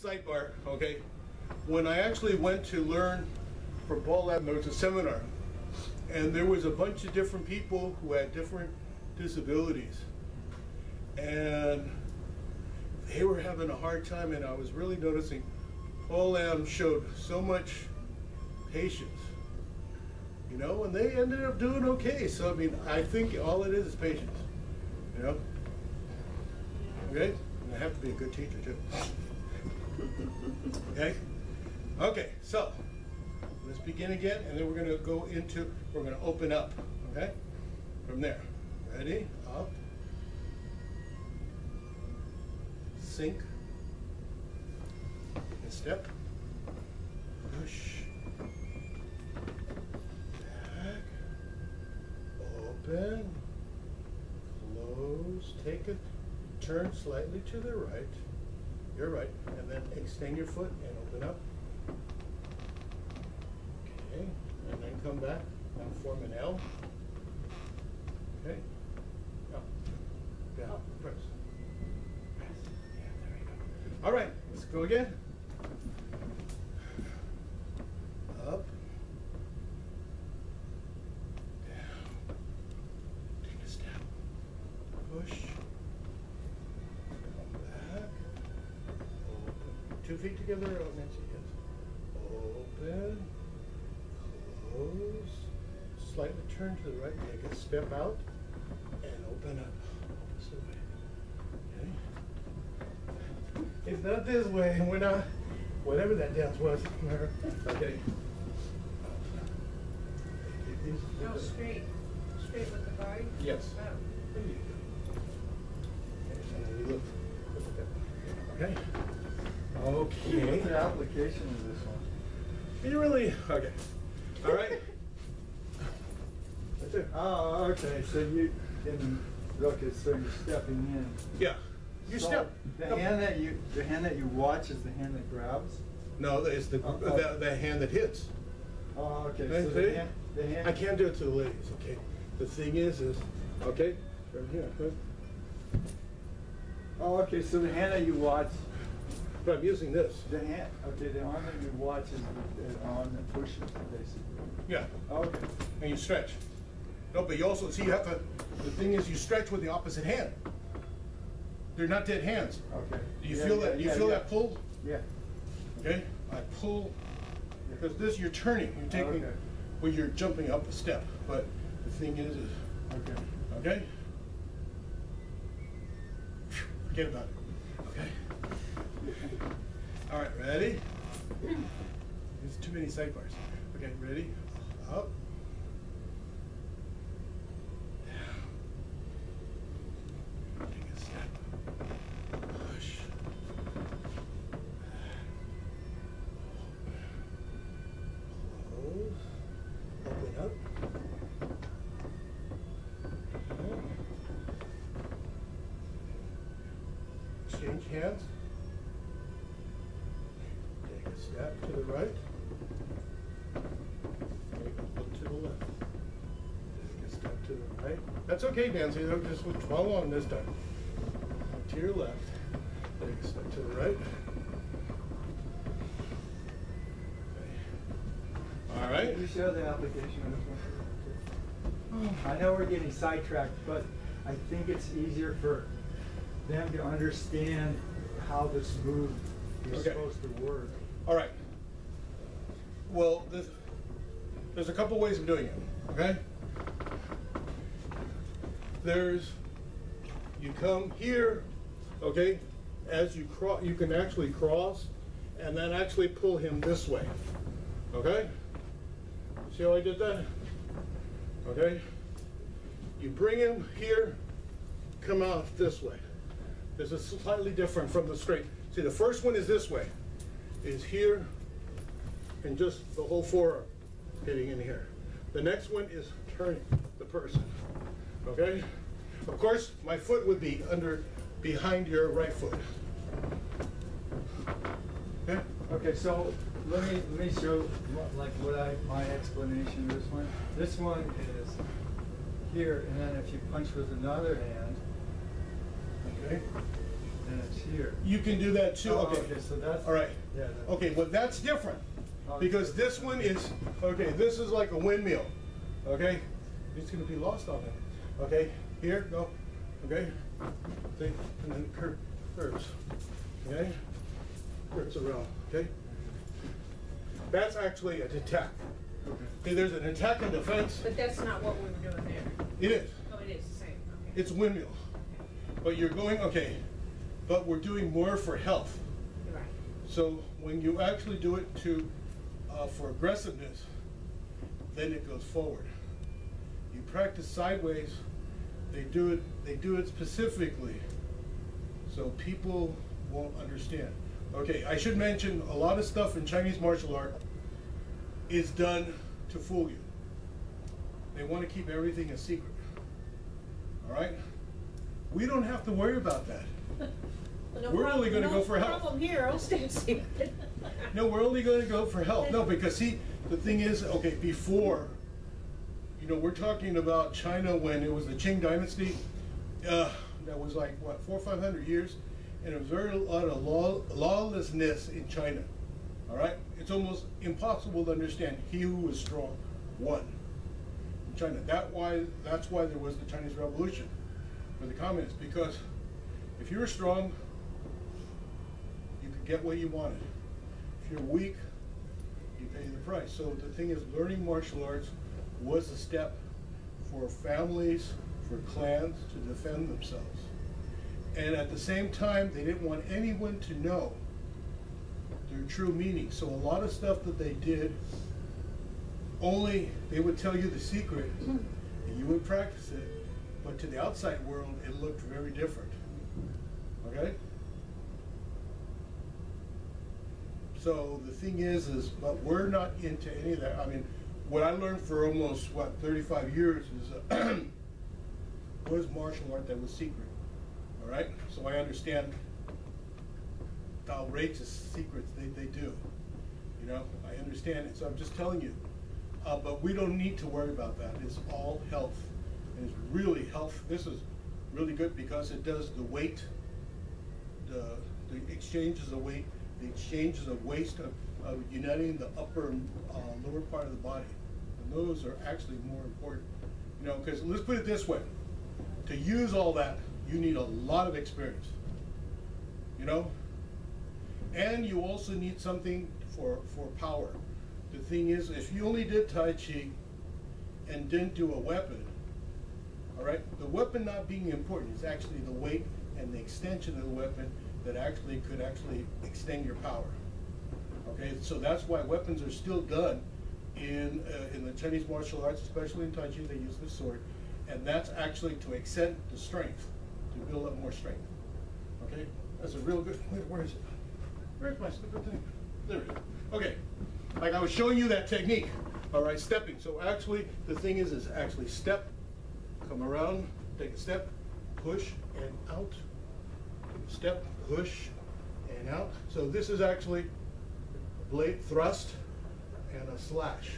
sidebar, okay? When I actually went to learn from Paul Lam, there was a seminar, and there was a bunch of different people who had different disabilities. And they were having a hard time, and I was really noticing Paul Lam showed so much patience, you know, and they ended up doing okay. So, I mean, I think all it is is patience, you know? Okay? And I have to be a good teacher, too. Okay? Okay, so let's begin again, and then we're going to go into, we're going to open up, okay? From there. Ready? Up. Sink. And step. Push. Back. Open. Close. Take it. Turn slightly to the right. You're right. And then extend your foot and open up. Okay. And then come back and form an L. Okay. Up. Down. Oh. Press. Press. Yeah, there you go. All right. Let's go again. Up. Down. Take a step. Push. Come back. Open. Two feet together, oh, Nancy, yes. Open. Close. Slightly turn to the right, take a step out, and open up. Opposite way. Okay? It's not this way, we're not, whatever that dance was. Okay. No, straight, straight with the body? Yes. Oh. There you go. Okay, Okay? What's the application of this one? You really, okay. All right? That's it. Oh, okay, so you, in, okay, so you're stepping in. Yeah. You So step. The no, hand that you, the hand that you watch is the hand that grabs? No, it's the, oh, oh, the, the hand that hits. Oh, okay, so the hand, the hand. I can't do it to the ladies, okay? The thing is, is, okay, from here, okay? Oh, okay, so the hand that you watch, but I'm using this. the hand, okay, the arm that you watch is the the arm that pushes, basically. Yeah, Okay, and you stretch. No, but you also, see, you have to, the thing is, you stretch with the opposite hand. They're not dead hands. okay. Do you Yeah, feel yeah, that, you yeah, feel that pull? Yeah. Okay, I pull, because this, you're turning, you're taking, Okay. well, you're jumping up a step, but the thing is, is, Okay. okay? Forget about it? All right, ready? There's too many sidebars. Okay, ready? Up. Take a step. Push. Close. Open up. Exchange hands. Take a step to the right. Take a look to the left. Step to the right. That's okay, Nancy. Don't Just follow on this time. To your left. Take a step to the right. Okay. All right. Can you show the application of this one? I know we're getting sidetracked, but I think it's easier for them to understand how this move is Okay. supposed to work. All right. Well, there's, there's a couple ways of doing it, okay? There's, you come here, okay? As you cross, you can actually cross and then actually pull him this way, okay? See how I did that? Okay? You bring him here, come out this way. This is slightly different from the straight. See, the first one is this way is here and just the whole forearm hitting in here. The next one is turning the person. Okay? Of course, my foot would be under behind your right foot. Okay? Okay, so let me, let me show what- like what I, my explanation of this one. This one is here, and then if you punch with another hand, Okay? Then it's here. You can do that too, Oh, okay. so that's. All right. Yeah. that- Okay, well, that's different, Oh, because this one is, okay, this is like a windmill, okay? It's gonna be lost on it, okay? Here, go, okay? See, and then curve, curves, okay? Curves around, okay? That's actually an attack. Okay, there's an attack and defense, But that's not what we were doing there. it is, Oh, it is the same, okay. it's windmill. But you're going, okay, but we're doing more for health. Right. So when you actually do it to, uh, for aggressiveness, then it goes forward. You practice sideways, they do it, they do it specifically, so people won't understand. Okay, I should mention, a lot of stuff in Chinese martial art is done to fool you. They want to keep everything a secret. All right? We don't have to worry about that. No We're only gonna go for No problem here, I'll stay secret. No, we're only gonna go for help. No, because see, the thing is, okay, before, you know, we're talking about China when it was the Qing dynasty. Uh, that was like, what, four or five hundred years? And it was very a lot of law, lawlessness in China. All right? It's almost impossible to understand. He who was strong won in China. That why, that's why there was the Chinese Revolution for the communists, because if you were strong, get what you wanted. If you're weak, you pay the price. So the thing is, learning martial arts was a step for families, for clans to defend themselves. And at the same time, they didn't want anyone to know their true meaning. So a lot of stuff that they did, only they would tell you the secret, and you would practice it, but to the outside world, it looked very different. Okay? So the thing is, is, but we're not into any of that. I mean, what I learned for almost, what, thirty-five years is, uh, was martial art that was secret. All right? So I understand the outrageous secrets they, they do. You know, I understand it, so I'm just telling you. Uh, but we don't need to worry about that. It's all health. And it's really health. This is really good because it does the weight, the, the exchanges of weight, the exchanges of waste of, of uniting the upper and uh, lower part of the body. And those are actually more important. You know, because let's put it this way. To use all that, you need a lot of experience. You know? And you also need something for, for power. The thing is, if you only did Tai Chi and didn't do a weapon, all right, the weapon not being important is actually the weight and the extension of the weapon that actually could actually extend your power. Okay, so that's why weapons are still done in, uh, in the Chinese martial arts, especially in Tai Chi, they use the sword. And that's actually to extend the strength, to build up more strength. Okay, that's a real good, where, is it? Where's my stupid thing? There it is. Okay, like I was showing you that technique, all right, stepping. So actually, the thing is, is actually step, come around, take a step, push and out. Step, push and out. So this is actually a blade thrust and a slash,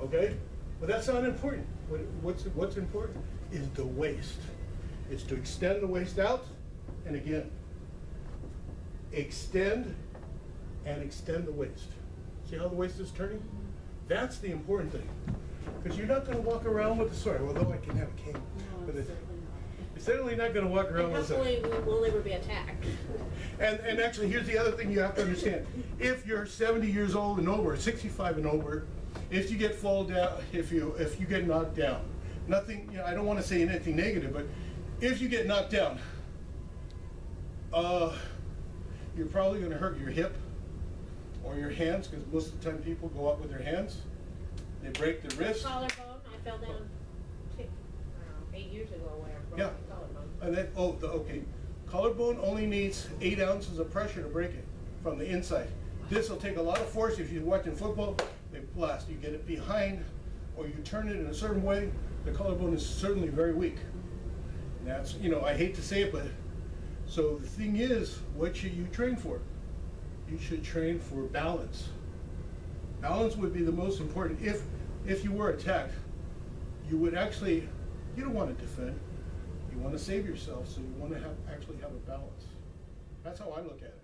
okay? But that's not important. What, what's, what's important is the waist. It's to extend the waist out, and again, extend and extend the waist. See how the waist is turning? That's the important thing. Because you're not gonna walk around with the sword, although I can have a cane. But it- certainly not gonna walk around with a hopefully we will never be attacked. And, and actually, here's the other thing you have to understand. If you're 70 years old and over, 65 and over, if you get fall down, if you, if you get knocked down, nothing, you know, I don't want to say anything negative, but if you get knocked down, uh, you're probably going to hurt your hip or your hands, because most of the time people go up with their hands. They break their wrist. Collarbone, I fell down two, I don't know, eight years ago where I broke Yeah. my collarbone. And then, oh, the, okay, collarbone only needs eight ounces of pressure to break it from the inside. This will take a lot of force. If you're watching football, they blast. You get it behind, or you turn it in a certain way, the collarbone is certainly very weak. And that's, you know, I hate to say it, but, so the thing is, what should you train for? You should train for balance. Balance would be the most important. If, if you were attacked, you would actually, you don't want to defend. You want to save yourself, so you want to have, actually have a balance. That's how I look at it.